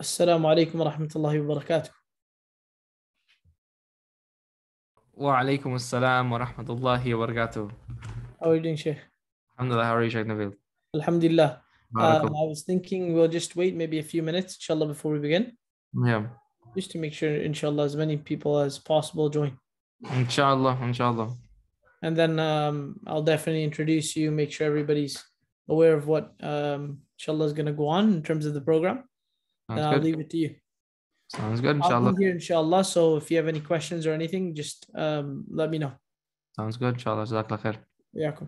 السلام عليكم ورحمة الله وبركاته وعليكم السلام ورحمة الله وبركاته How are you doing Sheikh? Alhamdulillah, how are you, Sheikh Nabil? Alhamdulillah. Um, Barakallah. I was thinking we'll just wait maybe a few minutes, inshallah, before we begin, Yeah. just to make sure, inshallah, as many people as possible join. Inshallah, inshallah. And then um, I'll definitely introduce you, make sure everybody's aware of what, um, inshallah, is going to go on in terms of the program. And Sounds I'll good. leave it to you. Sounds good, Inshallah. I'll inshallah. be here, inshallah. So if you have any questions or anything, just um, let me know. Sounds good, inshallah. Jazakallah khair. Yakum.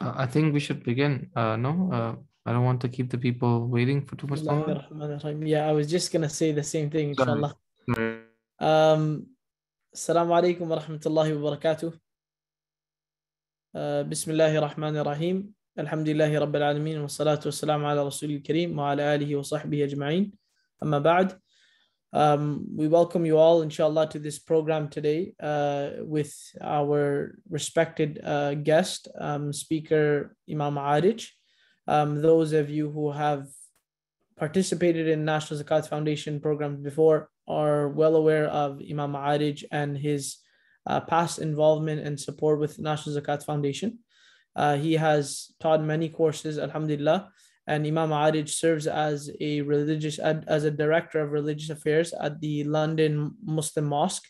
Uh, I think we should begin. Uh, no, uh, I don't want to keep the people waiting for too much longer. Bismillahirrahmanirrahim. Yeah, I was just going to say the same thing, Sorry. inshallah. Sorry. Um, Assalamu alaikum wa rahmatullahi wa barakatuh. Uh, Bismillahir Rahmanir Rahim. Alhamdulillahi Rabbil Alameen wa salatu wa salam ala Rasulil Kareem wa ala alihi wa sahbihi ajma'in. Um, we welcome you all, inshallah, to this program today uh, with our respected uh, guest, um, speaker Imam Aarij. Um, those of you who have participated in National Zakat Foundation programs before are well aware of Imam Aarij and his uh, past involvement and support with National Zakat Foundation. Uh, he has taught many courses, Alhamdulillah, and Imam Aarij serves as a religious as a director of religious affairs at the London Muslim Mosque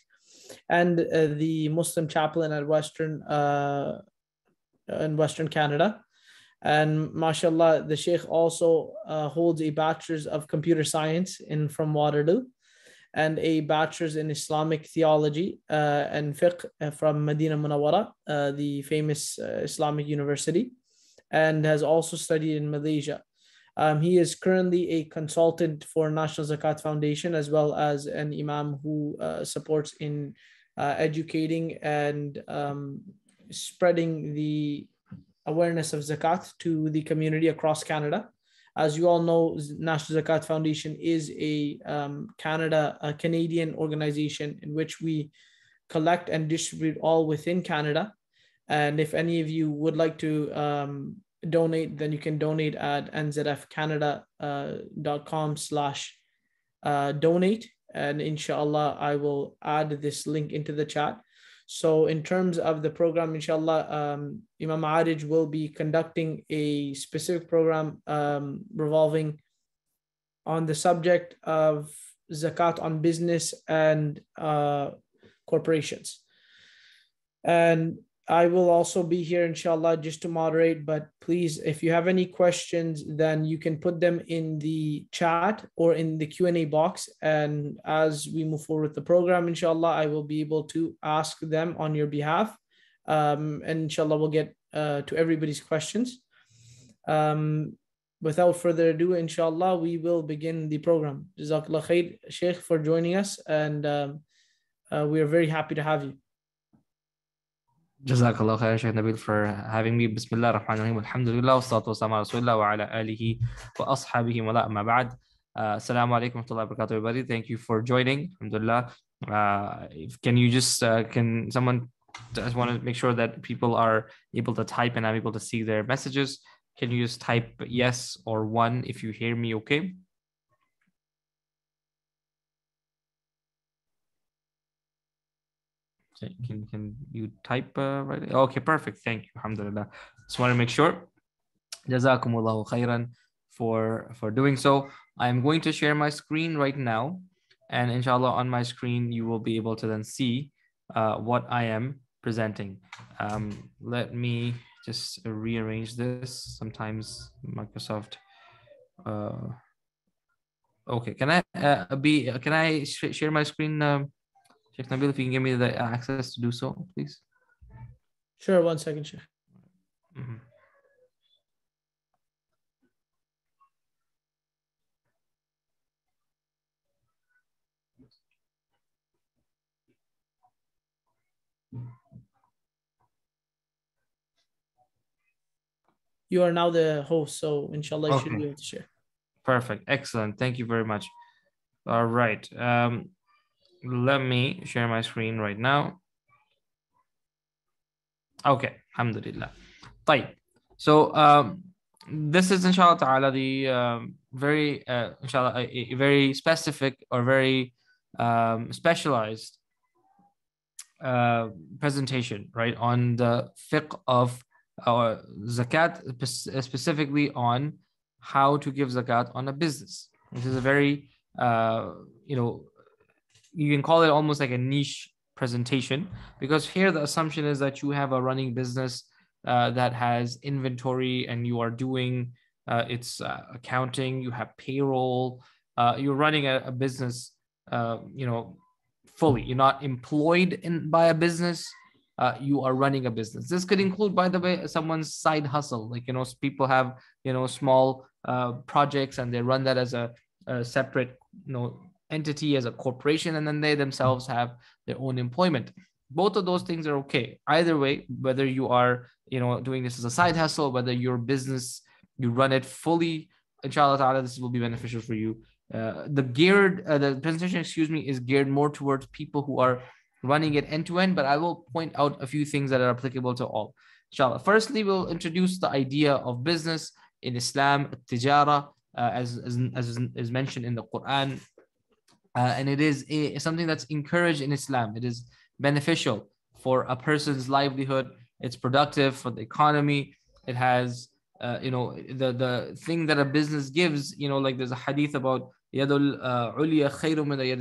and uh, the Muslim chaplain at Western uh, in Western Canada. And mashallah, the Sheikh also uh, holds a bachelor's of computer science in from Waterloo and a bachelor's in Islamic theology uh, and fiqh from Medina Munawwara, uh, the famous uh, Islamic university, and has also studied in Malaysia. Um, he is currently a consultant for National Zakat Foundation as well as an imam who uh, supports in uh, educating and um, spreading the awareness of zakat to the community across Canada. As you all know, National Zakat Foundation is a um, Canada, a Canadian organization in which we collect and distribute all within Canada. And if any of you would like to um, donate, then you can donate at nzfcanada.com slash uh, donate. And inshallah, I will add this link into the chat. So in terms of the program, inshallah, um, Imam Aarij will be conducting a specific program um, revolving on the subject of zakat on business and uh, corporations. And I will also be here, inshallah, just to moderate. But please, if you have any questions, then you can put them in the chat or in the Q&A box. And as we move forward with the program, inshallah, I will be able to ask them on your behalf. Um, and inshallah, we'll get uh, to everybody's questions. Um, without further ado, inshallah, we will begin the program. Jazakallah khair, Sheikh, for joining us, and um, uh, we are very happy to have you. Jazakallah khair, Shaykh Nabil, for having me. Ar-Rahman ar-Rahim. Alhamdulillah, wa salatu wa salam ala Rasulillah wa ala alihi wa ashabihi wa la amma. Uh, Assalamu alaikum wa barakatuh, everybody. Thank you for joining. Alhamdulillah. Uh, can you just, uh, can someone, just want to make sure that people are able to type and I'm able to see their messages. Can you just type yes or one if you hear me okay? Can, can you type uh, right? Okay, perfect. Thank you. Alhamdulillah. Just want to make sure. Jazakumullahu khairan for, for doing so. I'm going to share my screen right now. And inshallah, on my screen, you will be able to then see uh, what I am presenting. Um, let me just rearrange this. Sometimes Microsoft. Uh, okay, can I uh, be? Can I sh share my screen, um, Sheikh Nabil? If you can give me the access to do so, please. Sure, one second, Sheikh. Mm -hmm. you are now the host, so inshallah you Okay. should be able to share. Perfect. Excellent. Thank you very much. All right. Um, let me share my screen right now. Okay. Alhamdulillah. طيب. So um, this is inshallah ta'ala the um, very uh, inshallah a, a very specific or very um, specialized uh, presentation right on the fiqh of uh, zakat spe- specifically on how to give zakat on a business this is a very uh, you know you can call it almost like a niche presentation because here the assumption is that you have a running business uh, that has inventory and you are doing uh, its uh, accounting you have payroll uh, you're running a, a business uh, you know fully. You're not employed in by a business uh, you are running a business. This could include by the way someone's side hustle. Like you know people have you know small uh, projects and they run that as a, a separate you know entity as a corporation and then they themselves have their own employment. Both of those things are okay. Either way whether you are you know doing this as a side hustle whether your business you run it fully inshallah ta'ala this will be beneficial for you. Uh, the geared uh, the presentation excuse me is geared more towards people who are running it end to end but i will point out a few things that are applicable to all. Inshallah. Firstly we'll introduce the idea of business in islam tijara uh, as, as, as is mentioned in the quran uh, and it is a, something that's encouraged in islam. It is beneficial for a person's livelihood. It's productive for the economy. It has uh, you know the the thing that a business gives you know like there's a hadith about yadul uh,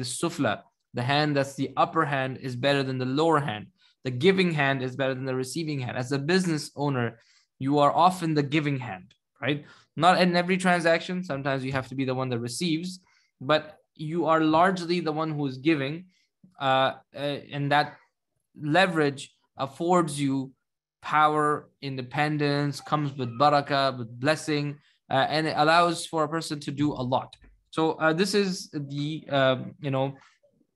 sufla. The hand that's the upper hand is better than the lower hand. The giving hand is better than the receiving hand. As a business owner you are often the giving hand right? Not in every transaction. Sometimes you have to be the one that receives but you are largely the one who is giving uh, uh, and that leverage affords you power, independence, comes with barakah, with blessing, uh, and it allows for a person to do a lot. So uh, this is the um, you know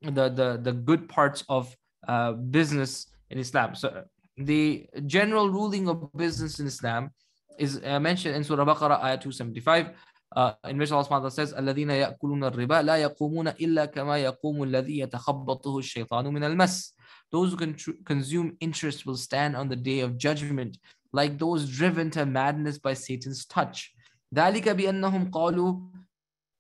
the the the good parts of uh, business in Islam. So the general ruling of business in Islam is uh, mentioned in Surah Baqarah, ayah 275 Uh, in which Allah subhanahu wa ta'ala says, الَّذِينَ يَأْكُلُونَ الرِّبَا لَا يَقُومُونَ إِلَّا كَمَا يَقُومُ الَّذِي يَتَخَبَّطُهُ الشَّيْطَانُ مِنَ الْمَسِّ those who con- consume interest will stand on the day of judgment like those driven to madness by Satan's touch. ذلك بأنهم قالوا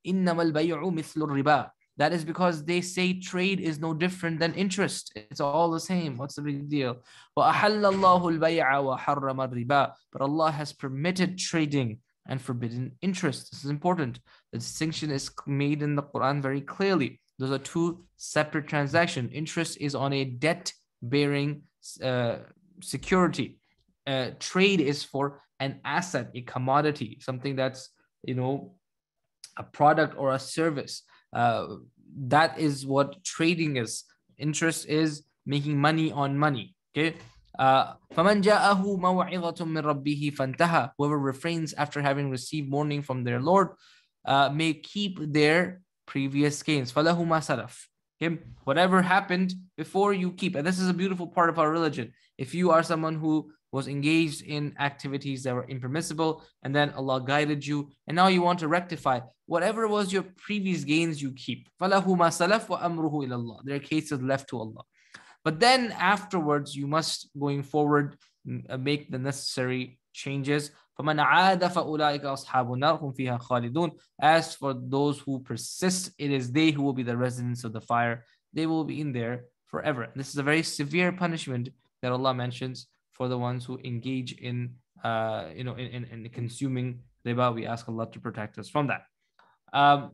إنما البيع مثل الربا. That is because they say trade is no different than interest. It's all the same. What's the big deal? وأحل الله البيع وحرم الربا. But Allah has permitted trading and forbidden interest. This is important. The distinction is made in the Quran very clearly. Those are two separate transactions. Interest is on a debt bearing uh, security. Uh, trade is for an asset, a commodity, something that's, you know, a product or a service. Uh, that is what trading is. Interest is making money on money. Okay. Uh, فَمَنْ جَاءَهُ مَوْعِظَةٌ مِّن رَبِّهِ فَانْتَهَى Whoever refrains after having received warning from their Lord uh, may keep their previous gains. فَلَهُ مَا سَلَفْ Okay? Whatever happened before you keep. And this is a beautiful part of our religion. If you are someone who was engaged in activities that were impermissible and then Allah guided you and now you want to rectify whatever was your previous gains you keep. فَلَهُ مَا سَلَفْ وَأَمْرُهُ إِلَى اللَّهِ There are cases left to Allah. But then afterwards, you must, going forward, uh, make the necessary changes. As for those who persist, it is they who will be the residents of the fire. They will be in there forever. This is a very severe punishment that Allah mentions for the ones who engage in, uh, you know, in, in, in consuming riba. We ask Allah to protect us from that. Um,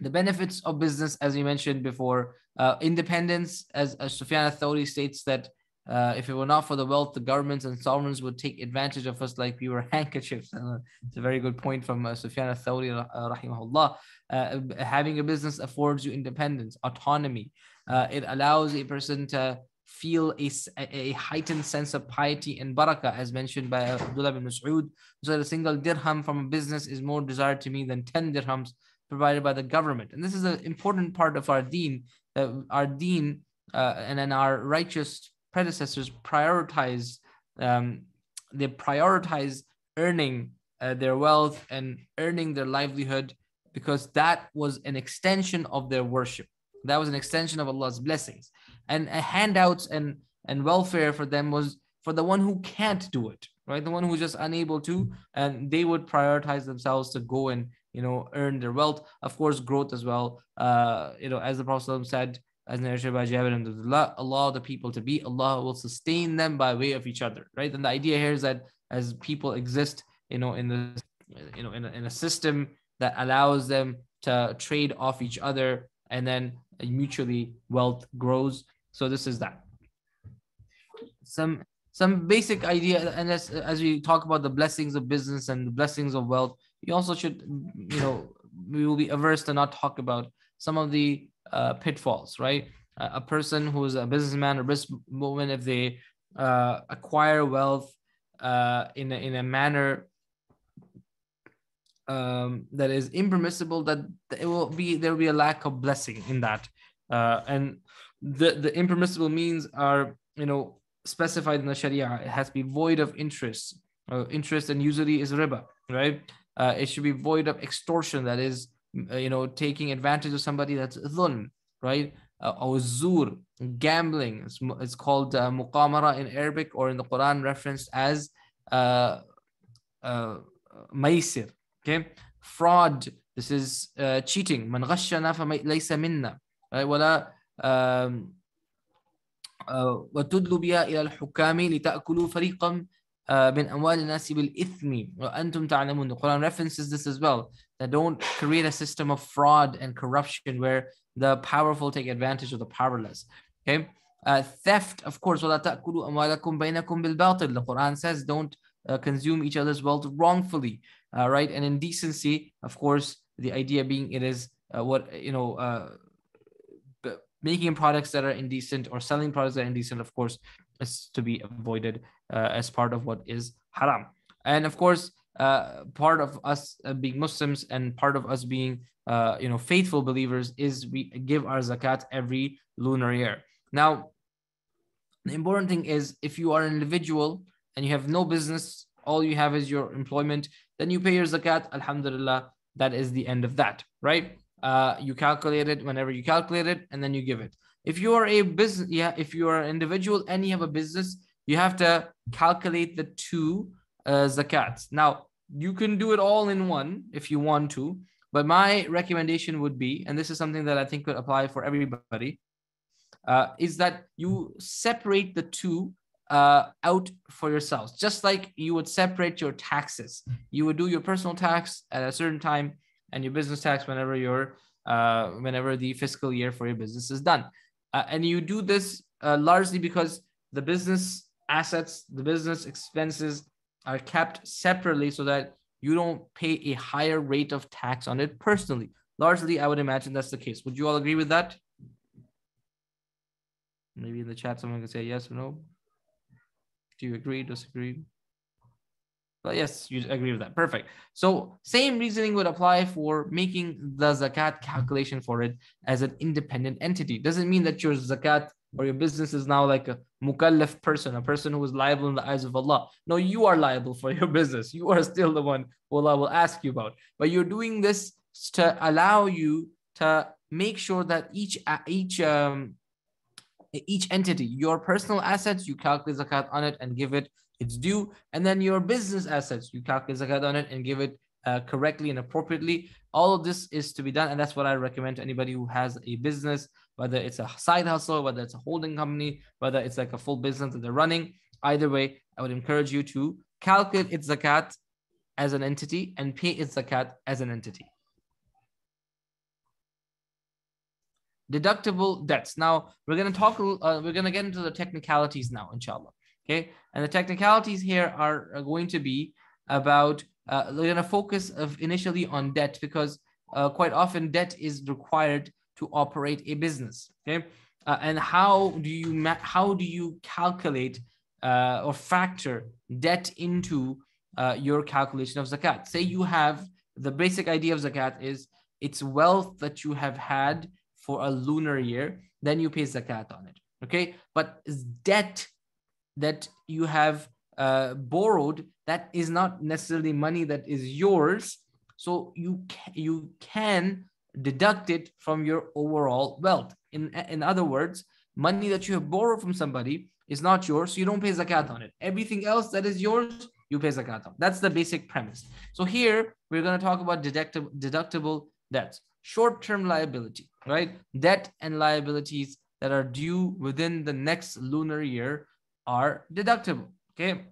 the benefits of business, as we mentioned before, uh, independence, as, as Sufyan states that uh, if it were not for the wealth, the governments and sovereigns would take advantage of us like we were handkerchiefs. Uh, it's a very good point from uh, Sufyan uh, rahimahullah. Uh, having a business affords you independence, autonomy. Uh, it allows a person to feel a, a heightened sense of piety and barakah, as mentioned by Abdullah bin Mas'ud. So a single dirham from a business is more desired to me than 10 dirhams provided by the government. And this is an important part of our deen, that our deen uh, and then our righteous predecessors prioritize, um, they prioritize earning uh, their wealth and earning their livelihood because that was an extension of their worship. That was an extension of Allah's blessings. And uh, handouts and, and welfare for them was for the one who can't do it, right? The one who's just unable to, and they would prioritize themselves to go and you know, earn their wealth. Of course, growth as well. Uh, you know, as the Prophet said, as narrated by Jabir and Allah, allow the people to be, Allah will sustain them by way of each other, right? And the idea here is that as people exist, you know, in the, you know, in a, in a system that allows them to trade off each other and then mutually wealth grows. So this is that. Some some basic idea, and as as we talk about the blessings of business and the blessings of wealth, you also should, you know, we will be averse to not talk about some of the uh, pitfalls, right? Uh, a person who is a businessman or businesswoman, if they uh, acquire wealth uh, in a, in a manner um, that is impermissible, that it will be there will be a lack of blessing in that, uh, and the the impermissible means are you know specified in the Sharia. It has to be void of interest. Uh, interest and usually is riba, right? Uh, it should be void of extortion, that is, uh, you know, taking advantage of somebody that's dhulm, right? Uh, or zur, gambling. It's, it's called uh, muqamara in Arabic or in the Quran referenced as uh, uh, maisir, okay? Fraud, this is uh, cheating. Man ghashana laysa minna, right? Wala, um, وتدلوا بها إلى الحكام لتأكلوا فريقا من أموال الناس بالإثم وأنتم تعلمون. The Quran references this as well. That don't create a system of fraud and corruption where the powerful take advantage of the powerless. Okay. Uh, theft, of course, ولا تأكلوا أموالكم بينكم بالباطل. The Quran says don't uh, consume each other's wealth wrongfully. Uh, right. And indecency, of course, the idea being it is uh, what, you know, uh, making products that are indecent or selling products that are indecent, of course, is to be avoided uh, as part of what is haram. And of course, uh, part of us uh, being Muslims and part of us being, uh, you know, faithful believers is we give our zakat every lunar year. Now, the important thing is if you are an individual and you have no business, all you have is your employment, then you pay your zakat. Alhamdulillah, that is the end of that, right? Uh, you calculate it whenever you calculate it, and then you give it. If you are a business, yeah, if you are an individual and you have a business, you have to calculate the two uh, zakats. Now, you can do it all in one if you want to, but my recommendation would be, and this is something that I think could apply for everybody, uh, is that you separate the two uh, out for yourselves, just like you would separate your taxes. You would do your personal tax at a certain time and your business tax whenever your uh, whenever the fiscal year for your business is done. Uh, and you do this uh, largely because the business assets, the business expenses are kept separately so that you don't pay a higher rate of tax on it personally. Largely, I would imagine that's the case. Would you all agree with that? Maybe in the chat, someone can say yes or no. Do you agree, disagree? But yes, you agree with that. Perfect. So same reasoning would apply for making the zakat calculation for it as an independent entity. Doesn't mean that your zakat or your business is now like a mukallaf person, a person who is liable in the eyes of Allah. No, you are liable for your business. You are still the one who Allah will ask you about. But you're doing this to allow you to make sure that each each um, each entity, your personal assets, you calculate zakat on it and give it its due. And then your business assets, you calculate zakat on it and give it uh, correctly and appropriately. All of this is to be done. And that's what I recommend to anybody who has a business, whether it's a side hustle, whether it's a holding company, whether it's like a full business that they're running. Either way, I would encourage you to calculate its zakat as an entity and pay its zakat as an entity. Deductible debts. Now we're going to talk. Uh, we're going to get into the technicalities now, inshallah. Okay, and the technicalities here are, are going to be about. Uh, we're going to focus of initially on debt because uh, quite often debt is required to operate a business. Okay, uh, and how do you how do you calculate uh, or factor debt into uh, your calculation of zakat? Say you have the basic idea of zakat is it's wealth that you have had for a lunar year, then you pay zakat on it. Okay, but debt that you have uh, borrowed that is not necessarily money that is yours so you can, you can deduct it from your overall wealth in in other words money that you have borrowed from somebody is not yours so you don't pay zakat on it everything else that is yours you pay zakat on that's the basic premise so here we're going to talk about deductible deductible debts short-term liability right debt and liabilities that are due within the next lunar year are deductible. Okay.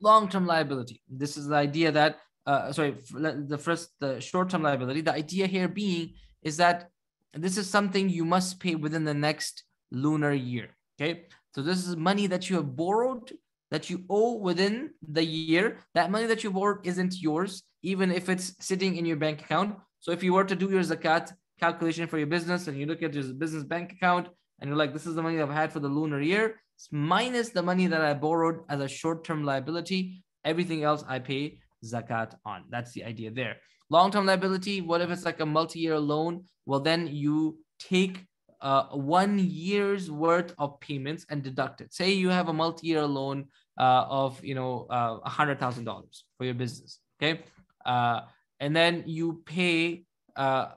Long-term liability. This is the idea that, uh, sorry, the first, the short-term liability. The idea here being is that this is something you must pay within the next lunar year. Okay. So this is money that you have borrowed that you owe within the year. That money that you borrowed isn't yours, even if it's sitting in your bank account. So if you were to do your zakat calculation for your business and you look at your business bank account and you're like, this is the money I've had for the lunar year, minus the money that I borrowed as a short-term liability. Everything else I pay zakat on. That's the idea there. Long-term liability, what if it's like a multi-year loan? Well, then you take uh, one year's worth of payments and deduct it. Say you have a multi-year loan uh, of you know uh, a hundred thousand dollars for your business, okay, uh, and then you pay uh,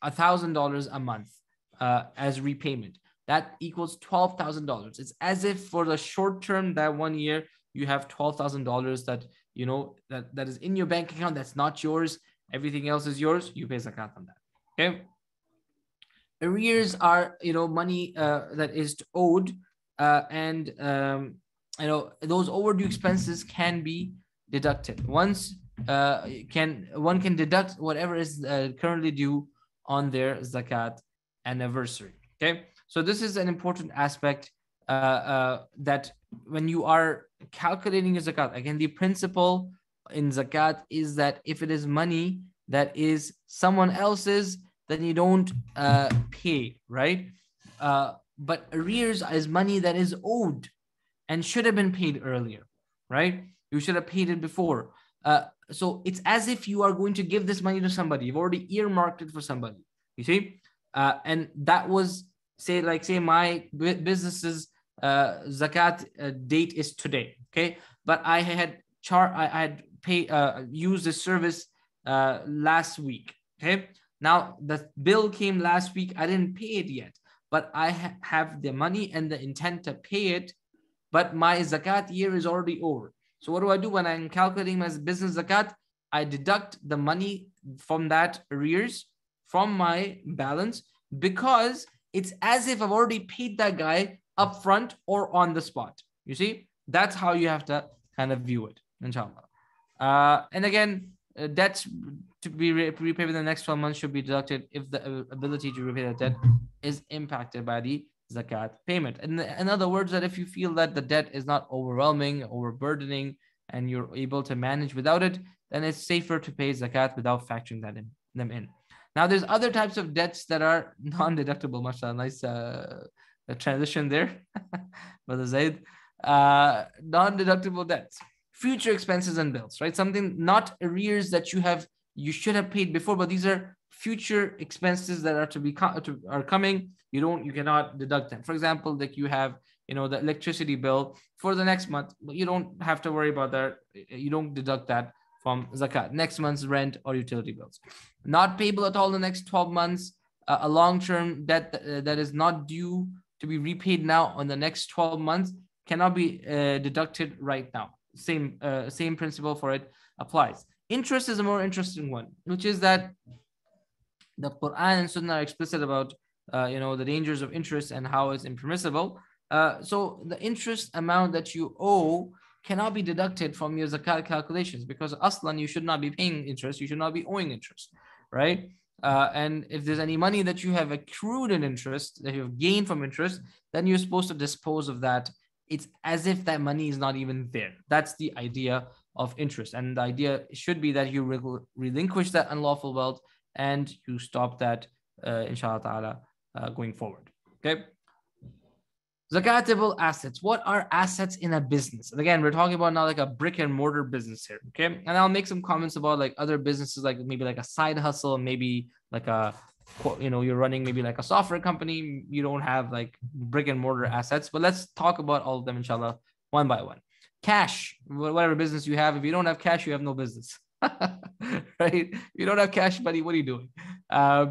a thousand dollars a month as repayment that equals $12,000. It's as if for the short term, that one year, you have $12,000 that, you know, that, that is in your bank account. That's not yours. Everything else is yours. You pay zakat on that. Okay. Arrears are, you know, money uh, that is owed uh, and, um, you know, those overdue expenses can be deducted. Once uh, can one can deduct whatever is uh, currently due on their zakat anniversary. Okay. So this is an important aspect uh, uh, that when you are calculating your zakat, again, the principle in zakat is that if it is money that is someone else's, then you don't uh, pay, right? Uh, but arrears is money that is owed and should have been paid earlier, right? You should have paid it before. Uh, so it's as if you are going to give this money to somebody. You've already earmarked it for somebody. You see, uh, and that was say like say my business's uh, zakat uh, date is today okay? But i had char i, I had pay uh, used the service uh, last week okay? Now the bill came last week i didn't pay it yet but i ha- have the money and the intent to pay it but my zakat year is already over. So what do i do when i'm calculating my business zakat? I deduct the money from that arrears from my balance because it's as if I've already paid that guy up front or on the spot. You see, that's how you have to kind of view it, inshallah. Uh, and again, uh, debts to be re- repaid within the next 12 months should be deducted if the ability to repay the debt is impacted by the zakat payment. And in other words, that if you feel that the debt is not overwhelming, overburdening, and you're able to manage without it, then it's safer to pay zakat without factoring that in them in. Now, there's other types of debts that are non-deductible. Mashallah, nice uh, transition there, Brother Zaid. uh, non-deductible debts, future expenses and bills, right? Something not arrears that you have you should have paid before, but these are future expenses that are to be to, are coming. You don't you cannot deduct them. For example, like you have you know the electricity bill for the next month, you don't have to worry about that. You don't deduct that from zakat. Next month's rent or utility bills, not payable at all the next 12 months. Uh, a long-term debt uh, that is not due to be repaid now on the next 12 months cannot be uh, deducted right now. Same uh, same principle for it applies. Interest is a more interesting one, which is that the Quran and Sunnah are explicit about uh, you know the dangers of interest and how it's impermissible. Uh, so the interest amount that you owe cannot be deducted from your zakat calculations because aslan you should not be paying interest, you should not be owing interest, right? Uh, and if there's any money that you have accrued in interest, that you have gained from interest, then you're supposed to dispose of that. It's as if that money is not even there. That's the idea of interest. And the idea should be that you rel- relinquish that unlawful wealth and you stop that, uh, inshallah ta'ala, uh, going forward. Okay. Zakatable assets. What are assets in a business? And again, we're talking about now like a brick and mortar business here. Okay. And I'll make some comments about like other businesses, like maybe like a side hustle, maybe like a, you know, you're running maybe like a software company. You don't have like brick and mortar assets, but let's talk about all of them, inshallah, one by one. Cash, whatever business you have. If you don't have cash, you have no business. right? If you don't have cash, buddy, what are you doing? Uh,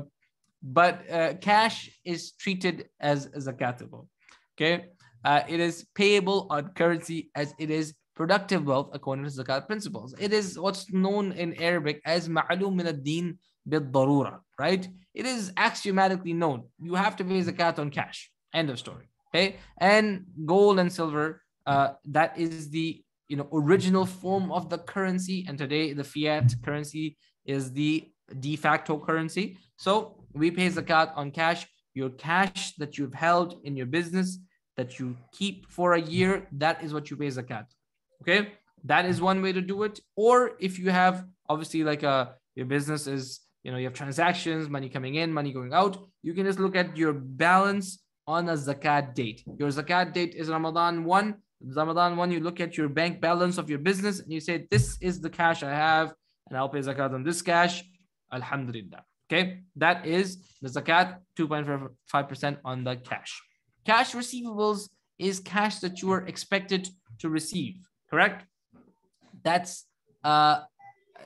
but uh, cash is treated as zakatable. Okay. Uh, it is payable on currency as it is productive wealth according to zakat principles. It is what's known in Arabic as ma'lum min ad-din bil right? It is axiomatically known. You have to pay zakat on cash. End of story. Okay. And gold and silver, uh, that is the you know original form of the currency. And today the fiat currency is the de facto currency. So we pay zakat on cash. Your cash that you've held in your business that you keep for a year, that is what you pay zakat. Okay, that is one way to do it. Or if you have obviously like a your business is you know you have transactions, money coming in, money going out, you can just look at your balance on a zakat date. Your zakat date is Ramadan one. Ramadan one, you look at your bank balance of your business and you say, This is the cash I have, and I'll pay zakat on this cash. Alhamdulillah. Okay, that is the zakat 2.5% on the cash. Cash receivables is cash that you are expected to receive, correct? That's uh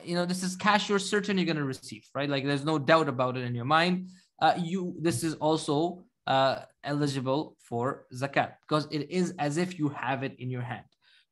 you know this is cash you're certain you're going to receive right like there's no doubt about it in your mind uh, you this is also uh, eligible for zakat because it is as if you have it in your hand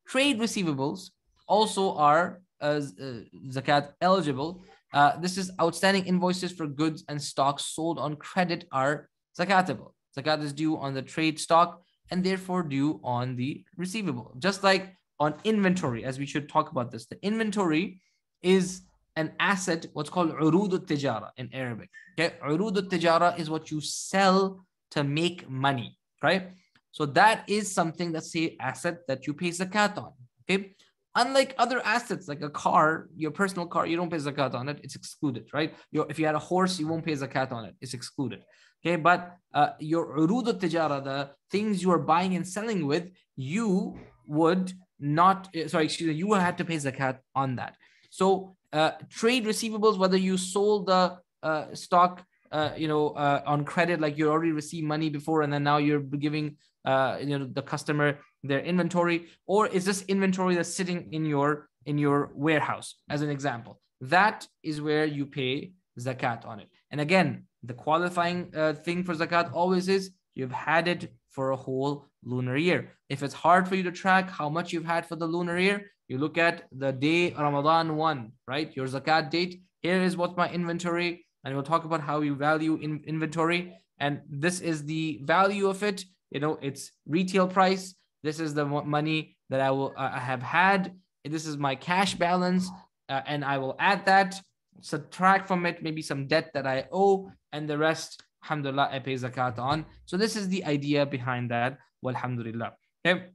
trade receivables also are as uh, zakat eligible uh, this is outstanding invoices for goods and stocks sold on credit are zakatable Zakat is due on the trade stock and therefore due on the receivable. Just like on inventory, as we should talk about this, the inventory is an asset, what's called urud tijara in Arabic. Okay, urud tijara is what you sell to make money, right? So that is something that's a asset that you pay zakat on. Okay, unlike other assets like a car, your personal car, you don't pay zakat on it; it's excluded, right? Your, if you had a horse, you won't pay zakat on it; it's excluded. Okay, but uh, your urud tijara, the things you are buying and selling with, you would not, eh, sorry, excuse me, you had to pay zakat on that. So uh, trade receivables, whether you sold the uh, stock, uh, you know, uh, on credit, like you already received money before, and then now you're giving, uh, you know, the customer their inventory, or is this inventory that's sitting in your in your warehouse, as an example? That is where you pay zakat on it. And again, the qualifying uh, thing for zakat always is you've had it for a whole lunar year. If it's hard for you to track how much you've had for the lunar year, you look at the day Ramadan one, right? Your zakat date. Here is what's my inventory, and we'll talk about how you value in inventory. And this is the value of it. You know, it's retail price. This is the money that I will uh, have had. This is my cash balance, uh, and I will add that subtract from it maybe some debt that I owe, and the rest, alhamdulillah, I pay zakat on. So this is the idea behind that. Walhamdulillah. Okay.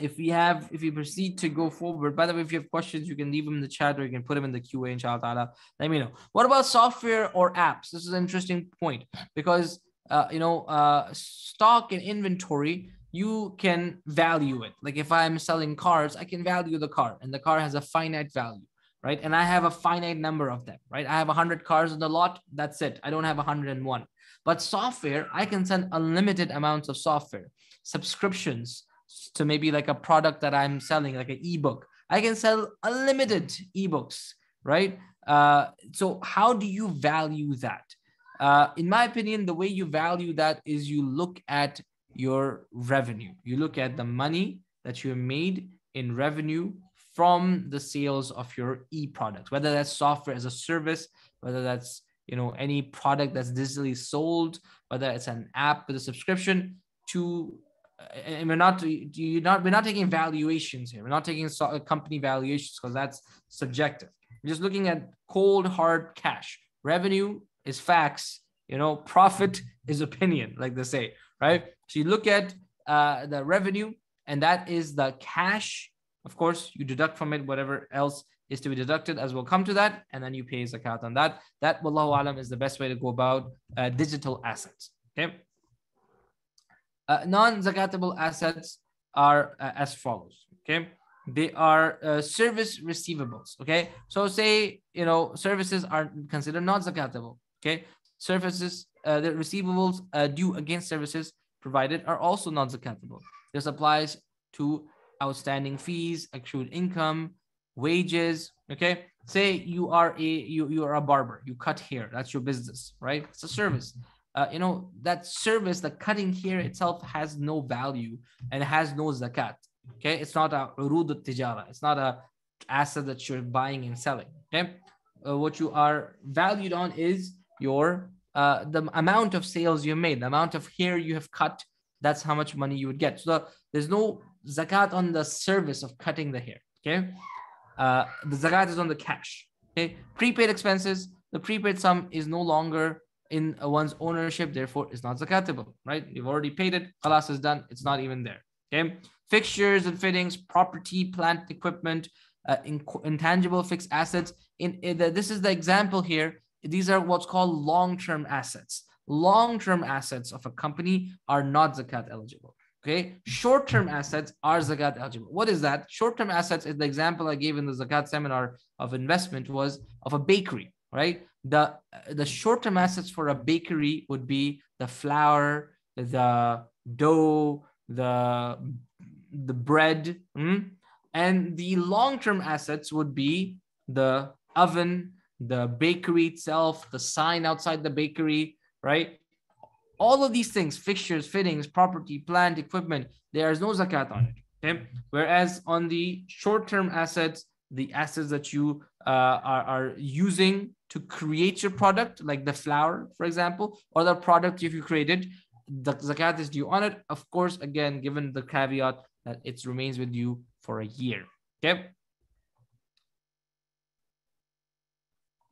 If we have, if we proceed to go forward, by the way, if you have questions, you can leave them in the chat or you can put them in the QA, inshallah. Let me know. What about software or apps? This is an interesting point because uh, you know, uh, stock and inventory you can value it. Like if I'm selling cars, I can value the car and the car has a finite value, right? And I have a finite number of them, right? I have 100 cars in the lot. That's it. I don't have 101. But software, I can send unlimited amounts of software, subscriptions to maybe like a product that I'm selling, like an ebook. I can sell unlimited ebooks, right? Uh, so how do you value that? Uh, in my opinion, the way you value that is you look at your revenue. You look at the money that you made in revenue from the sales of your e-products, whether that's software as a service, whether that's you know any product that's digitally sold, whether it's an app with a subscription to and we're not you not we're not taking valuations here. We're not taking uh, company valuations because that's subjective. We're just looking at cold hard cash. Revenue is facts. You know, profit is opinion, like they say, right? So you look at uh, the revenue, and that is the cash. Of course, you deduct from it whatever else is to be deducted, as we'll come to that, and then you pay zakat on that. That, wallahu alam, is the best way to go about uh, digital assets. Okay. Uh, non-zakatable assets are uh, as follows. Okay, they are uh, service receivables. Okay, so say you know services are considered non-zakatable. Okay, services uh, the receivables uh, due against services provided are also non-zakatable. This applies to outstanding fees, accrued income, wages. Okay, say you are a you you are a barber. You cut hair. That's your business, right? It's a service uh, you know, that service, the cutting hair itself has no value and has no zakat. Okay, it's not a urud tijara. It's not a asset that you're buying and selling. Okay, uh, what you are valued on is your uh, the amount of sales you made, the amount of hair you have cut. That's how much money you would get. So the, there's no zakat on the service of cutting the hair. Okay, uh, the zakat is on the cash. Okay, prepaid expenses. The prepaid sum is no longer in one's ownership, therefore it's not zakatable, right? You've already paid it, khalas is done, it's not even there. Okay. Fixtures and fittings, property, plant equipment, uh, in, intangible fixed assets. In, in the, this is the example here. These are what's called long-term assets. Long-term assets of a company are not zakat eligible. Okay, short-term assets are zakat eligible. What is that? Short-term assets is the example I gave in the zakat seminar of investment was of a bakery, right? the the short-term assets for a bakery would be the flour, the dough, the the bread, mm? and the long-term assets would be the oven, the bakery itself, the sign outside the bakery, right? All of these things, fixtures, fittings, property, plant, equipment, there is no zakat on it. Okay. Whereas on the short-term assets, the assets that you uh, are, are using to create your product, like the flour, for example, or the product if you created, the zakat is due on it. Of course, again, given the caveat that it remains with you for a year. Okay.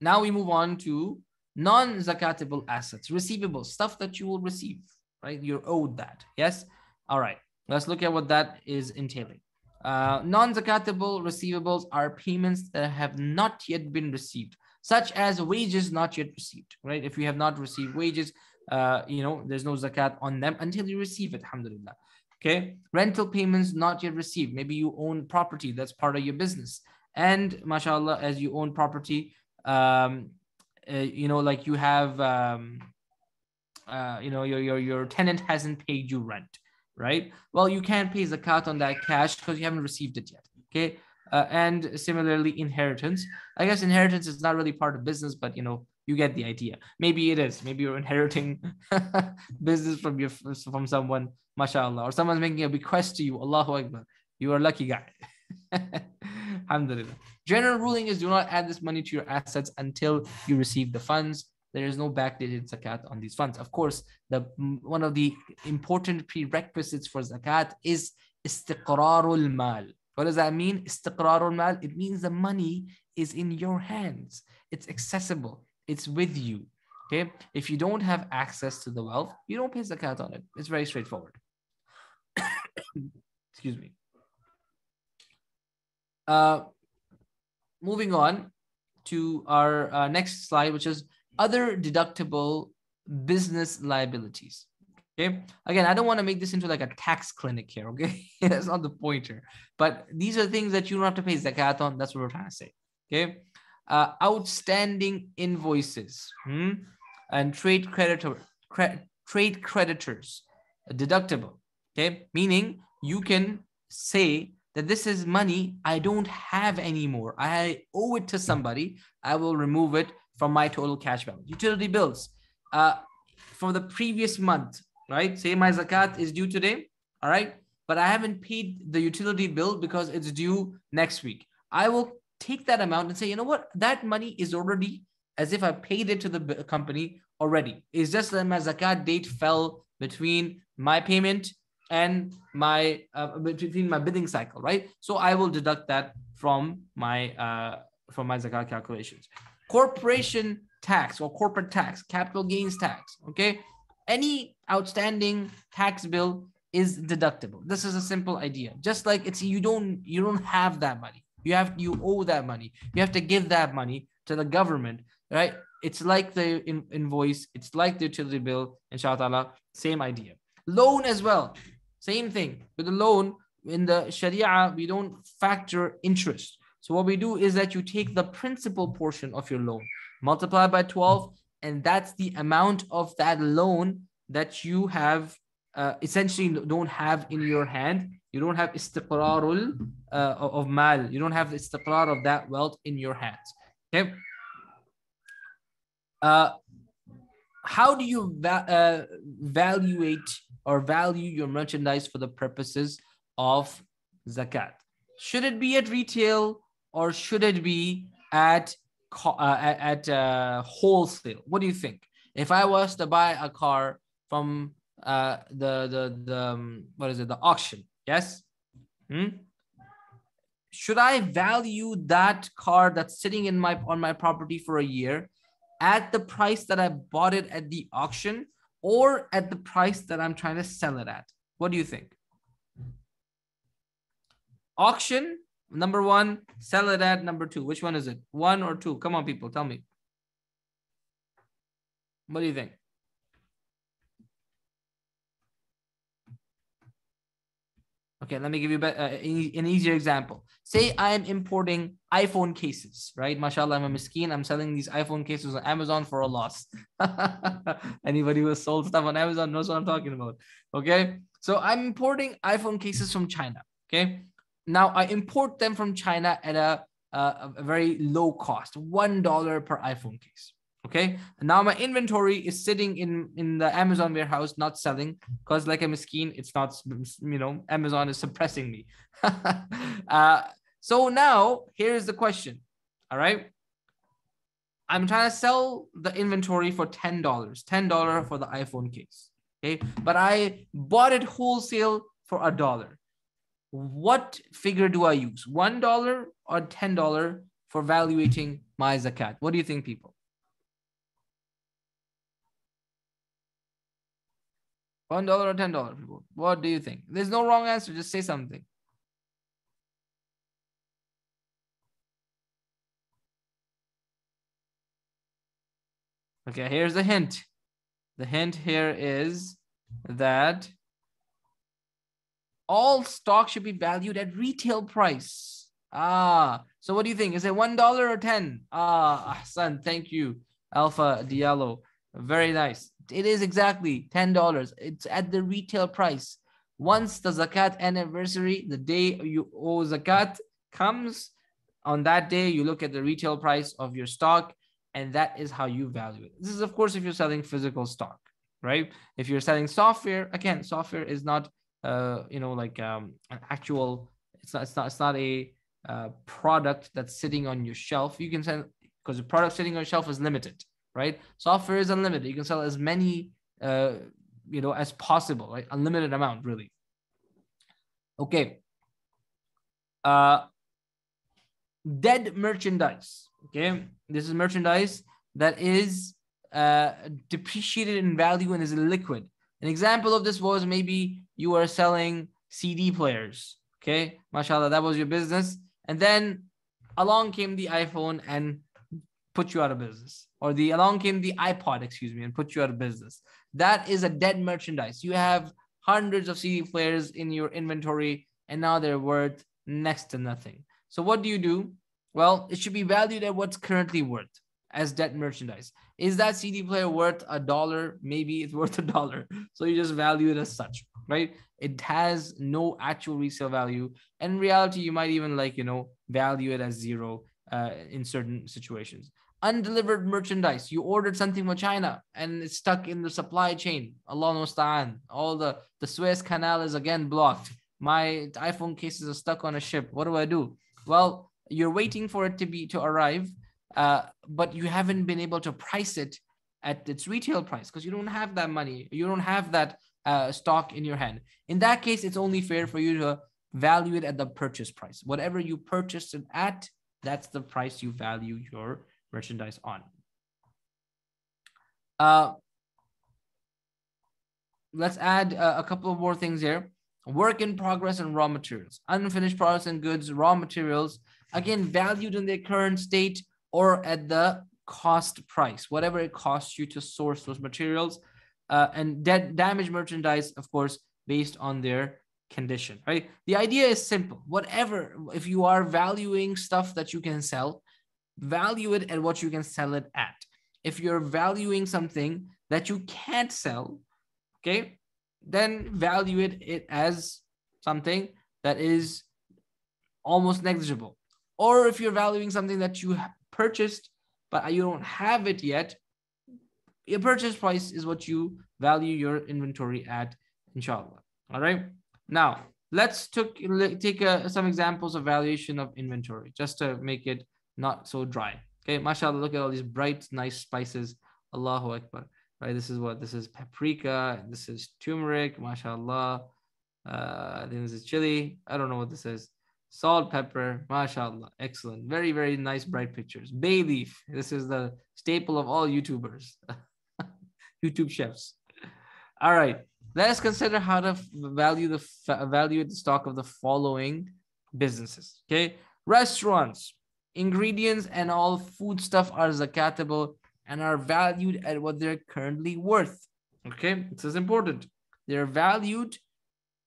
Now we move on to non-zakatable assets, receivables, stuff that you will receive, right? You're owed that. Yes. All right. Let's look at what that is entailing. Uh, non-zakatable receivables are payments that have not yet been received, such as wages not yet received, right? If you have not received wages, uh, you know, there's no zakat on them until you receive it, alhamdulillah. Okay, rental payments not yet received. Maybe you own property that's part of your business. And mashallah, as you own property, um, uh, you know, like you have, um, uh, you know, your, your, your tenant hasn't paid you rent right? Well, you can't pay zakat on that cash because you haven't received it yet. Okay. Uh, and similarly, inheritance. I guess inheritance is not really part of business, but you know, you get the idea. Maybe it is. Maybe you're inheriting business from your from someone, mashallah, or someone's making a bequest to you. Allahu Akbar. You are lucky guy. Alhamdulillah. General ruling is do not add this money to your assets until you receive the funds there is no backdated zakat on these funds. Of course, the one of the important prerequisites for zakat is istiqrarul mal. What does that mean? Istiqrarul mal. It means the money is in your hands. It's accessible. It's with you. Okay. If you don't have access to the wealth, you don't pay zakat on it. It's very straightforward. Excuse me. Uh, moving on to our uh, next slide, which is other deductible business liabilities. Okay. Again, I don't want to make this into like a tax clinic here. Okay. That's not the pointer. But these are things that you don't have to pay zakat on. That's what we're trying to say. Okay. Uh, outstanding invoices hmm? and trade creditor cre- trade creditors deductible. Okay. Meaning you can say that this is money I don't have anymore. I owe it to somebody. I will remove it from my total cash balance. Utility bills. Uh, for the previous month, right? Say my zakat is due today, all right? But I haven't paid the utility bill because it's due next week. I will take that amount and say, you know what? That money is already as if I paid it to the company already. It's just that my zakat date fell between my payment and my uh, between my bidding cycle, right? So I will deduct that from my uh, from my zakat calculations. Corporation tax or corporate tax, capital gains tax. Okay, any outstanding tax bill is deductible. This is a simple idea. Just like it's you don't you don't have that money. You have you owe that money. You have to give that money to the government, right? It's like the in, invoice. It's like the utility bill. Inshallah, same idea. Loan as well, same thing. With the loan in the Sharia, we don't factor interest. So what we do is that you take the principal portion of your loan, multiply by 12, and that's the amount of that loan that you have uh, essentially don't have in your hand. You don't have istiqrarul uh, of mal. You don't have the istiqrar of that wealth in your hands. Okay. Uh, how do you va- uh, evaluate or value your merchandise for the purposes of zakat? Should it be at retail or should it be at uh, at, uh, wholesale? What do you think? If I was to buy a car from uh, the the the um, what is it the auction? Yes. Hmm? Should I value that car that's sitting in my on my property for a year at the price that I bought it at the auction or at the price that I'm trying to sell it at? What do you think? Auction Number one, sell it at number two. Which one is it? One or two? Come on, people, tell me. What do you think? Okay, let me give you uh, an easier example. Say I am importing iPhone cases, right? Mashallah, I'm a miskin. I'm selling these iPhone cases on Amazon for a loss. Anybody who has sold stuff on Amazon knows what I'm talking about. Okay, so I'm importing iPhone cases from China. Okay, now I import them from China at a, a, a very low cost, $1 per iPhone case. Okay. Now my inventory is sitting in, in the Amazon warehouse, not selling because like a miskin, it's not, you know, Amazon is suppressing me. uh, so now here's the question. All right. I'm trying to sell the inventory for $10, $10 for the iPhone case. Okay. But I bought it wholesale for a dollar what figure do I use? $1 or $10 for valuating my zakat? What do you think, people? $1 or $10, people? What do you think? There's no wrong answer. Just say something. Okay, here's the hint. The hint here is that all stock should be valued at retail price. Ah, so what do you think? Is it one dollar or ten? Ah, son, thank you, Alpha Diallo. Very nice. It is exactly ten dollars. It's at the retail price. Once the zakat anniversary, the day you owe zakat comes, on that day you look at the retail price of your stock, and that is how you value it. This is, of course, if you're selling physical stock, right? If you're selling software, again, software is not uh, you know, like um, an actual. It's not. It's not. It's not a uh, product that's sitting on your shelf. You can sell because the product sitting on your shelf is limited, right? Software is unlimited. You can sell as many, uh, you know, as possible, right? Unlimited amount, really. Okay. Uh, dead merchandise. Okay, this is merchandise that is uh, depreciated in value and is liquid. An example of this was maybe you are selling CD players. Okay, mashallah, that was your business. And then along came the iPhone and put you out of business. Or the along came the iPod, excuse me, and put you out of business. That is a dead merchandise. You have hundreds of CD players in your inventory, and now they're worth next to nothing. So what do you do? Well, it should be valued at what's currently worth as dead merchandise. Is that CD player worth a dollar? Maybe it's worth a dollar. So you just value it as such, right? It has no actual resale value. And in reality, you might even like, you know, value it as zero uh, in certain situations. Undelivered merchandise. You ordered something from China and it's stuck in the supply chain. Allah musta'an. All the, the Suez Canal is again blocked. My iPhone cases are stuck on a ship. What do I do? Well, you're waiting for it to be to arrive uh, but you haven't been able to price it at its retail price because you don't have that money. You don't have that uh, stock in your hand. In that case, it's only fair for you to value it at the purchase price. Whatever you purchased it at, that's the price you value your merchandise on. Uh, let's add uh, a couple of more things here. Work in progress and raw materials, unfinished products and goods, raw materials, again, valued in their current state or at the cost price, whatever it costs you to source those materials. Uh, and that damaged merchandise, of course, based on their condition, right? The idea is simple. Whatever, if you are valuing stuff that you can sell, value it at what you can sell it at. If you're valuing something that you can't sell, okay, then value it, it as something that is almost negligible. Or if you're valuing something that you purchased, but you don't have it yet, your purchase price is what you value your inventory at, inshallah. All right. Now, let's took, take uh, some examples of valuation of inventory just to make it not so dry. Okay, mashallah, look at all these bright, nice spices. Allahu Akbar. Right, this is what this is paprika, this is turmeric, mashallah. Uh, I think this is chili. I don't know what this is salt, pepper, mashallah, excellent. Very, very nice, bright pictures. Bay leaf, this is the staple of all YouTubers, YouTube chefs. All right, let us consider how to value the value the stock of the following businesses. Okay, restaurants, ingredients, and all food stuff are zakatable and are valued at what they're currently worth. Okay, this is important. They're valued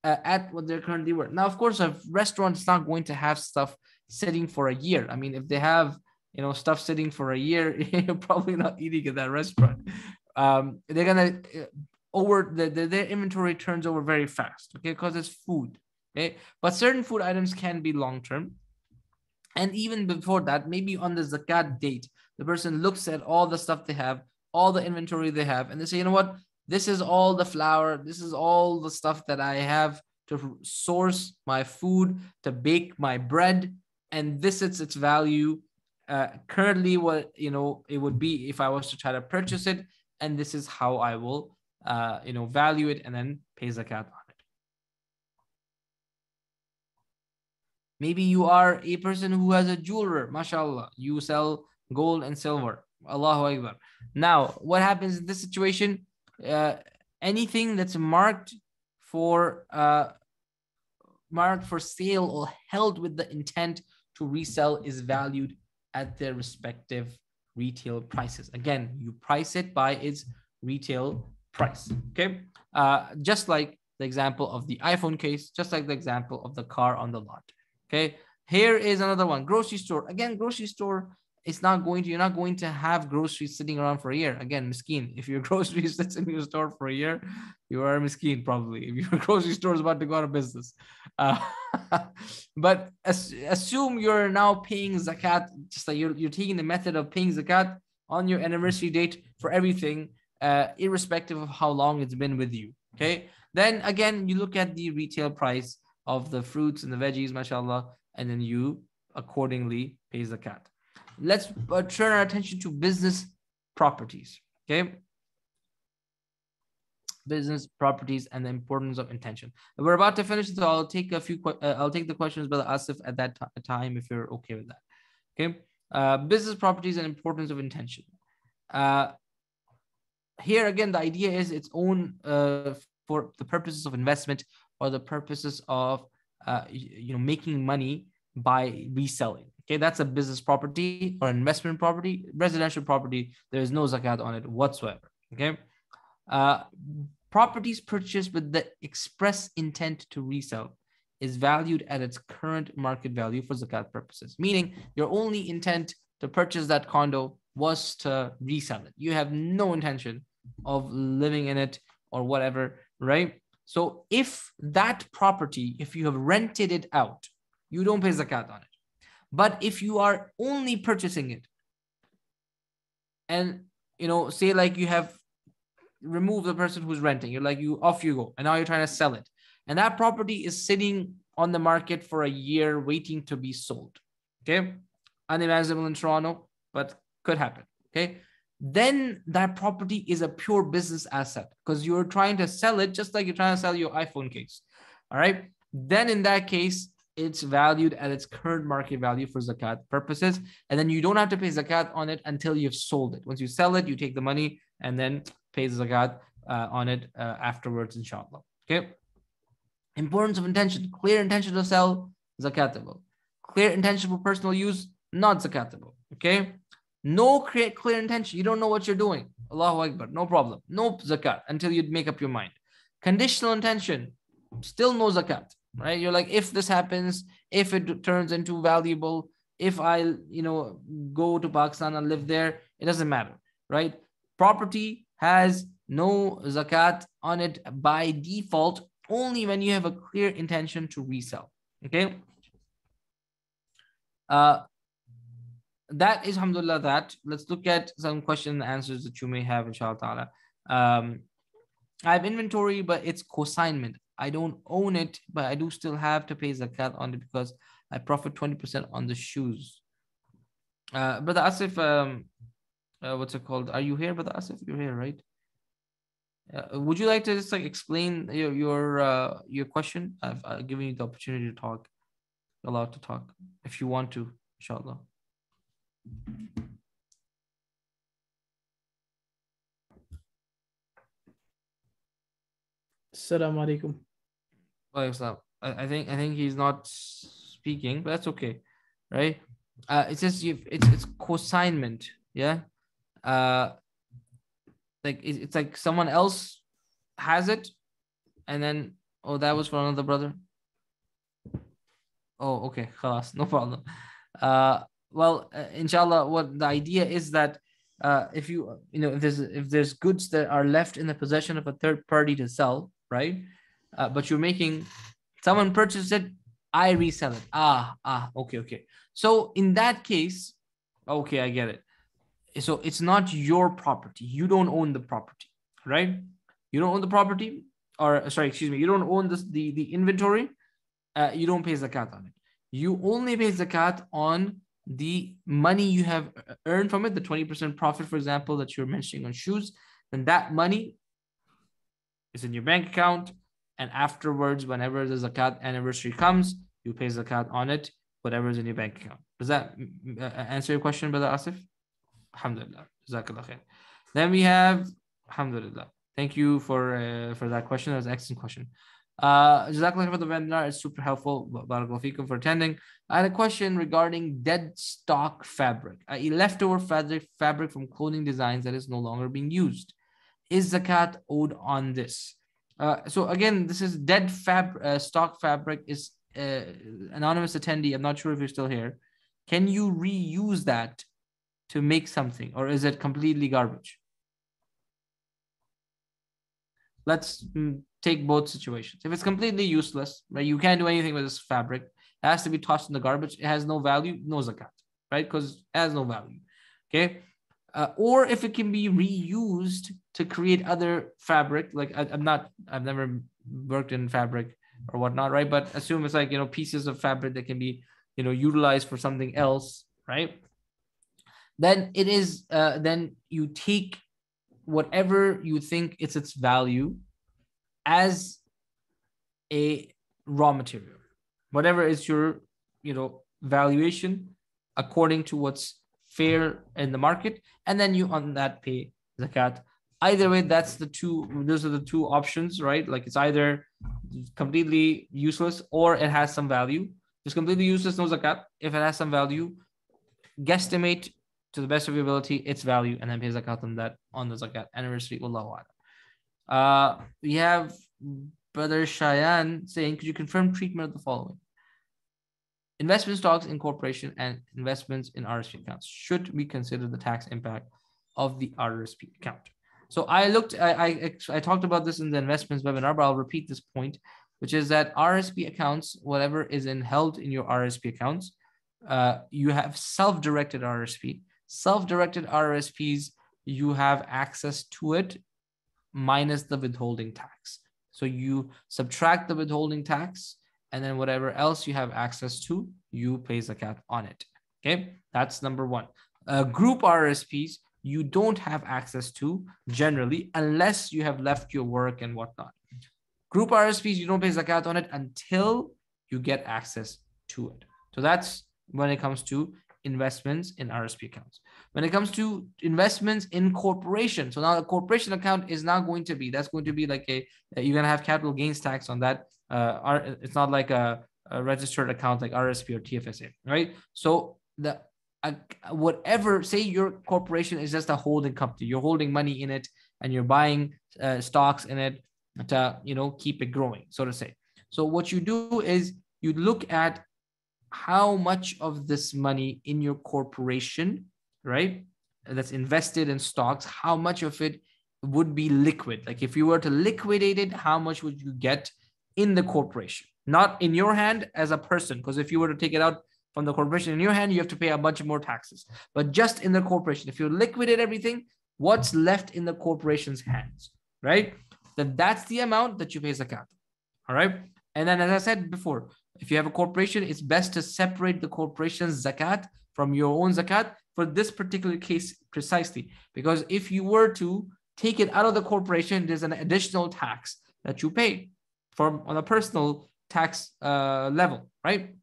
uh, at what they're currently worth. Now, of course, a restaurant is not going to have stuff sitting for a year. I mean, if they have you know stuff sitting for a year, you're probably not eating at that restaurant. Um, they're gonna uh, over the, the, their inventory turns over very fast, okay, because it's food. Okay, but certain food items can be long term. And even before that, maybe on the zakat date, the person looks at all the stuff they have, all the inventory they have, and they say, you know what, this is all the flour. This is all the stuff that I have to source my food, to bake my bread. And this is its value. Uh, currently, what you know it would be if I was to try to purchase it, and this is how I will, uh, you know, value it and then pay zakat on it. Maybe you are a person who has a jeweler, mashallah. You sell gold and silver. Allahu Akbar. Now, what happens in this situation? uh, anything that's marked for uh, marked for sale or held with the intent to resell is valued at their respective retail prices. Again, you price it by its retail price. Okay, uh, just like the example of the iPhone case, just like the example of the car on the lot. Okay, here is another one grocery store. Again, grocery store it's not going to you're not going to have groceries sitting around for a year. Again miskeen if your groceries sits in your store for a year you are a miskeen probably if your grocery store is about to go out of business. Uh, but as, assume you're now paying zakat just like you're, you're taking the method of paying zakat on your anniversary date for everything uh, irrespective of how long it's been with you okay? Then again you look at the retail price of the fruits and the veggies mashallah and then you accordingly pay zakat let's uh, turn our attention to business properties. Okay. Business properties and the importance of intention. We're about to finish, so I'll take a few. Uh, I'll take the questions, Brother Asif, at that time if you're okay with that. Okay. Uh, business properties and importance of intention. Uh, here again, the idea is its own uh, for the purposes of investment or the purposes of uh, you know making money by reselling. Okay, that's a business property or investment property. Residential property, there is no zakat on it whatsoever. Okay. Uh, properties purchased with the express intent to resell is valued at its current market value for zakat purposes, meaning your only intent to purchase that condo was to resell it. You have no intention of living in it or whatever, right? So if that property, if you have rented it out, you don't pay zakat on it. But if you are only purchasing it, and you know, say like you have removed the person who's renting, you're like you off you go, and now you're trying to sell it, and that property is sitting on the market for a year waiting to be sold. Okay, unimaginable in Toronto, but could happen. Okay, then that property is a pure business asset because you're trying to sell it just like you're trying to sell your iPhone case. All right. Then in that case, it's valued at its current market value for zakat purposes. And then you don't have to pay zakat on it until you've sold it. Once you sell it, you take the money and then pay zakat uh, on it uh, afterwards, inshallah. Okay. Importance of intention clear intention to sell, zakatable. Clear intention for personal use, not zakatable. Okay. No clear, clear intention. You don't know what you're doing. Allahu Akbar. No problem. No zakat until you make up your mind. Conditional intention, still no zakat right you're like if this happens if it turns into valuable if i you know go to pakistan and live there it doesn't matter right property has no zakat on it by default only when you have a clear intention to resell okay uh that is alhamdulillah that let's look at some question and answers that you may have inshallah um i have inventory but it's consignment I don't own it, but I do still have to pay zakat on it because I profit 20% on the shoes. Uh, Brother Asif, um, uh, what's it called? Are you here, Brother Asif? You're here, right? Uh, would you like to just like explain your your uh, your question? I've, I've given you the opportunity to talk, allowed to talk, if you want to, inshallah. Assalamu alaikum. I think I think he's not speaking, but that's okay, right? Uh, it says you it's it's consignment, yeah. Uh, like it's, it's like someone else has it, and then oh that was for another brother. Oh okay, khalas, no problem. Uh, well, uh, inshallah, what the idea is that uh, if you you know if there's if there's goods that are left in the possession of a third party to sell, right? Uh, but you're making someone purchased it, I resell it. Ah, ah, okay, okay. So in that case, okay, I get it. So it's not your property. You don't own the property, right? You don't own the property, or sorry, excuse me, you don't own this, the, the inventory. Uh, you don't pay zakat on it. You only pay zakat on the money you have earned from it, the 20% profit, for example, that you're mentioning on shoes, then that money is in your bank account. And afterwards, whenever the zakat anniversary comes, you pay zakat on it, whatever is in your bank account. Does that uh, answer your question, Brother Asif? Alhamdulillah. Jazakallah Then we have, Alhamdulillah. Thank you for uh, for that question. That was an excellent question. Uh, Jazakallah for the webinar. It's super helpful. Barakallahu for attending. I had a question regarding dead stock fabric, i.e. leftover fabric, fabric from clothing designs that is no longer being used. Is zakat owed on this? Uh, so again, this is dead fab uh, stock fabric is uh, anonymous attendee. I'm not sure if you're still here. Can you reuse that to make something, or is it completely garbage? Let's mm, take both situations. If it's completely useless, right, you can't do anything with this fabric. It has to be tossed in the garbage. It has no value, no zakat, right? Because it has no value. Okay uh, or if it can be reused to create other fabric. Like I, am not, I've never worked in fabric or whatnot, right? But assume it's like you know pieces of fabric that can be you know utilized for something else, right? Then it is, uh, then you take whatever you think it's its value as a raw material, whatever is your you know valuation according to what's fair in the market, and then you on that pay zakat. Either way, that's the two. Those are the two options, right? Like it's either completely useless or it has some value. it's completely useless, no zakat. If it has some value, guesstimate to the best of your ability its value and then pay zakat on that on the zakat anniversary. Wallahu uh, we have Brother Cheyenne saying, could you confirm treatment of the following? Investment stocks incorporation and investments in RSP accounts. Should we consider the tax impact of the RSP account? So I looked, I, I, I talked about this in the investments webinar, but I'll repeat this point, which is that RSP accounts, whatever is in held in your RSP accounts, uh, you have self-directed RSP. Self-directed RSPs, you have access to it minus the withholding tax. So you subtract the withholding tax and then whatever else you have access to, you pay zakat on it. Okay, that's number one. Uh, group RSPs, you don't have access to generally unless you have left your work and whatnot. Group RSPs, you don't pay zakat on it until you get access to it. So that's when it comes to investments in RSP accounts. When it comes to investments in corporation, so now the corporation account is now going to be that's going to be like a you're going to have capital gains tax on that. Uh, it's not like a, a registered account like RSP or TFSA, right? So the uh, whatever say your corporation is just a holding company, you're holding money in it and you're buying uh, stocks in it to you know keep it growing, so to say. So what you do is you look at how much of this money in your corporation, right, that's invested in stocks, how much of it would be liquid? Like if you were to liquidate it, how much would you get in the corporation? Not in your hand as a person, because if you were to take it out from the corporation in your hand, you have to pay a bunch of more taxes. But just in the corporation, if you liquidate everything, what's left in the corporation's hands, right? Then that's the amount that you pay zakat. All right. And then, as I said before, if you have a corporation, it's best to separate the corporation's zakat from your own zakat for this particular case precisely. Because if you were to take it out of the corporation, there's an additional tax that you pay from on a personal tax uh, level, right?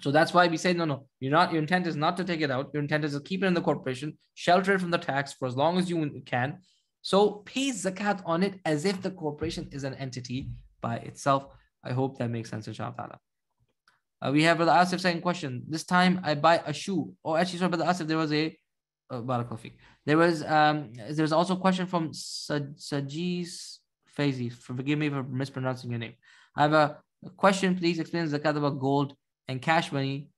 So that's why we say no, no. You're not. Your intent is not to take it out. Your intent is to keep it in the corporation, shelter it from the tax for as long as you can. So pay zakat on it as if the corporation is an entity by itself. I hope that makes sense, inshallah. Uh, we have Brother Asif second question. This time I buy a shoe. Oh, actually, sorry, Brother Asif, there was a uh, There was um there's also a question from Sajis Faizi. Forgive me for mispronouncing your name. I have a, a question. Please explain zakat about gold and cash money,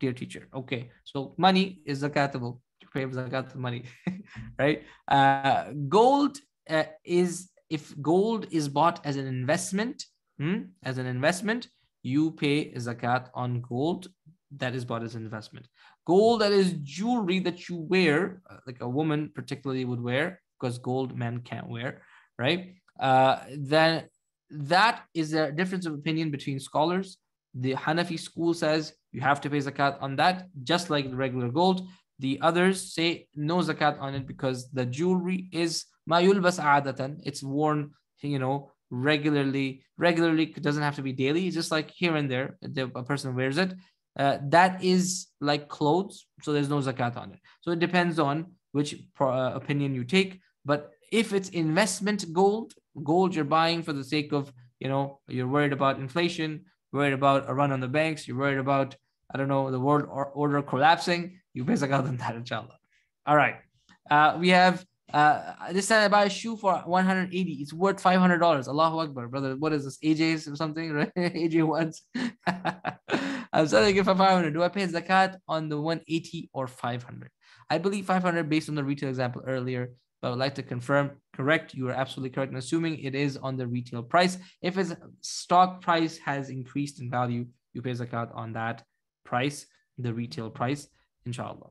dear teacher. Okay, so money is zakatable. You pay zakat money, right? Uh, gold uh, is if gold is bought as an investment, hmm, as an investment, you pay zakat on gold that is bought as an investment. Gold that is jewelry that you wear, uh, like a woman particularly would wear, because gold men can't wear, right? Uh, then that is a difference of opinion between scholars. The Hanafi school says you have to pay zakat on that, just like the regular gold. The others say no zakat on it because the jewelry is mayulbas adatan. It's worn, you know, regularly regularly doesn't have to be daily just like here and there a person wears it. Uh, that is like clothes so there's no zakat on it. So it depends on which uh, opinion you take but if it's investment gold gold you're buying for the sake of you know you're worried about inflation worried about a run on the banks you're worried about i don't know the world order collapsing you pay zakat on that inshallah. All right. Uh, we have uh, this time I buy a shoe for 180. It's worth $500. Allahu Akbar, brother. What is this? AJ's or something, right? AJ ones. I'm selling it for 500. Do I pay zakat on the 180 or 500? I believe 500 based on the retail example earlier, but I would like to confirm. Correct. You are absolutely correct in assuming it is on the retail price. If its stock price has increased in value, you pay zakat on that price, the retail price, inshallah.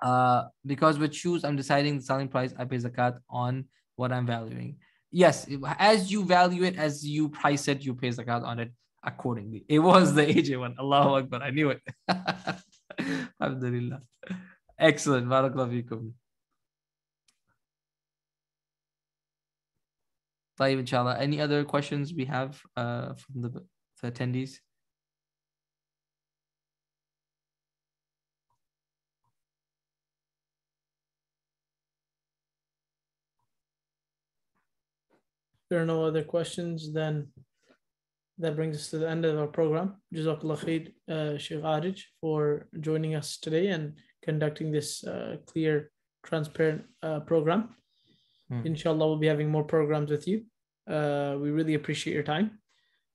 Uh, because with shoes, I'm deciding the selling price. I pay zakat on what I'm valuing. Yes, as you value it, as you price it, you pay zakat on it accordingly. It was the AJ one. Allahu Akbar. I knew it. Alhamdulillah. Excellent. Barakallahu inshallah. Any other questions we have uh, from the, the attendees? There are no other questions, then that brings us to the end of our program. Jazakallah khair, uh, Sheikh Aarij, for joining us today and conducting this uh, clear, transparent uh, program. Hmm. Inshallah, we'll be having more programs with you. Uh, we really appreciate your time.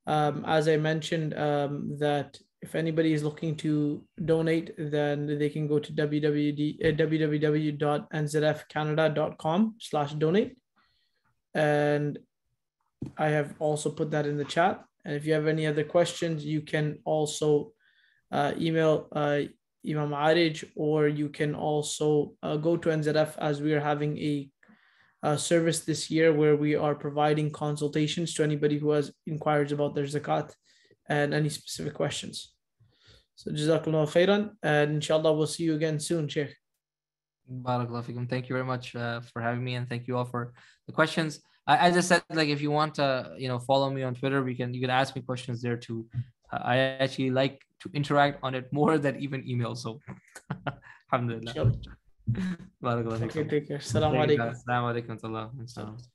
Um, as I mentioned, um, that if anybody is looking to donate, then they can go to www, uh, www.nzfcanada.com slash donate. And I have also put that in the chat. And if you have any other questions, you can also uh, email uh, Imam Aarij, or you can also uh, go to NZF as we are having a, a service this year where we are providing consultations to anybody who has inquiries about their zakat and any specific questions. So Jazakallah khairan, and inshallah we'll see you again soon, Sheikh. Thank you very much uh, for having me, and thank you all for the questions. I, as I said, like if you want to, you know, follow me on Twitter, we can you can ask me questions there too. Uh, I actually like to interact on it more than even email. So, alhamdulillah. Inshallah. Barakallah Okay, take care. Assalamu alaikum. Assalamu alaikum.